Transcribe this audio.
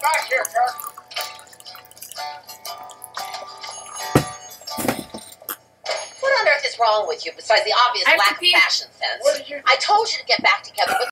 Here, Chuck. What on earth is wrong with you besides the obvious I have to lack of pee. fashion sense? What did you I told you to get back together